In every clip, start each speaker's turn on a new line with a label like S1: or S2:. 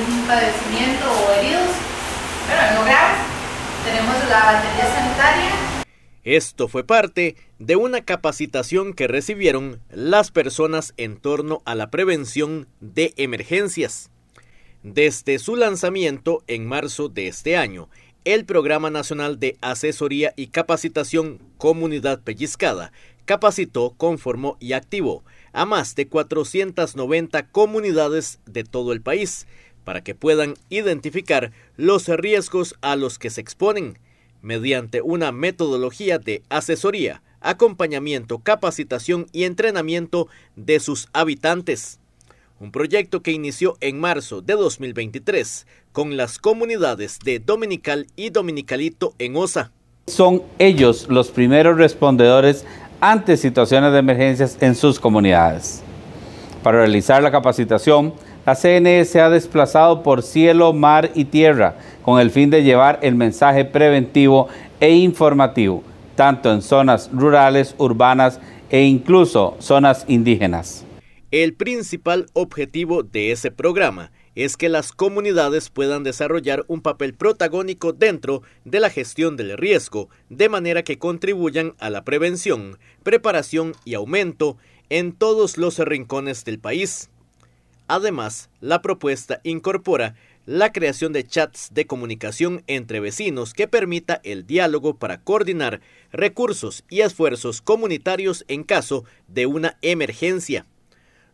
S1: algún padecimiento o heridos, pero no graves. Tenemos la batería sanitaria.
S2: Esto fue parte de una capacitación que recibieron las personas en torno a la prevención de emergencias. Desde su lanzamiento en marzo de este año, el Programa Nacional de Asesoría y Capacitación Comunidad Pellizcada capacitó, conformó y activó a más de 490 comunidades de todo el país para que puedan identificar los riesgos a los que se exponen mediante una metodología de asesoría, acompañamiento, capacitación y entrenamiento de sus habitantes. Un proyecto que inició en marzo de 2023 con las comunidades de Dominical y Dominicalito en Osa.
S3: Son ellos los primeros respondedores ante situaciones de emergencias en sus comunidades. Para realizar la capacitación, la CNE se ha desplazado por cielo, mar y tierra con el fin de llevar el mensaje preventivo e informativo, tanto en zonas rurales, urbanas e incluso zonas indígenas.
S2: El principal objetivo de ese programa es que las comunidades puedan desarrollar un papel protagónico dentro de la gestión del riesgo, de manera que contribuyan a la prevención, preparación y aumento en todos los rincones del país. Además, la propuesta incorpora la creación de chats de comunicación entre vecinos que permita el diálogo para coordinar recursos y esfuerzos comunitarios en caso de una emergencia.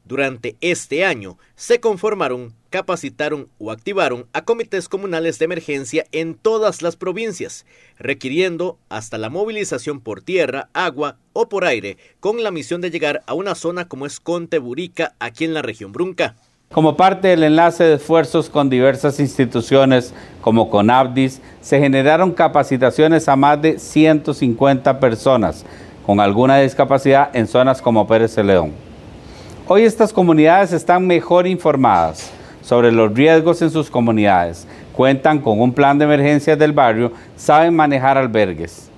S2: Durante este año se conformaron, capacitaron o activaron a comités comunales de emergencia en todas las provincias, requiriendo hasta la movilización por tierra, agua o por aire, con la misión de llegar a una zona como es Conteburica, aquí en la región Brunca.
S3: Como parte del enlace de esfuerzos con diversas instituciones como CONABDIS, se generaron capacitaciones a más de 150 personas con alguna discapacidad en zonas como Pérez León. Hoy estas comunidades están mejor informadas sobre los riesgos en sus comunidades, cuentan con un plan de emergencias del barrio, saben manejar albergues.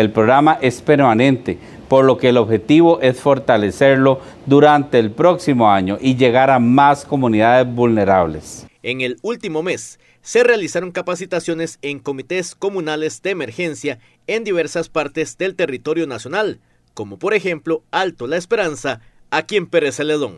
S3: El programa es permanente, por lo que el objetivo es fortalecerlo durante el próximo año y llegar a más comunidades vulnerables.
S2: En el último mes se realizaron capacitaciones en comités comunales de emergencia en diversas partes del territorio nacional, como por ejemplo Alto La Esperanza, aquí en Pérez Celedón.